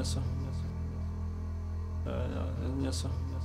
녀석. 아, 녀석. 녀석.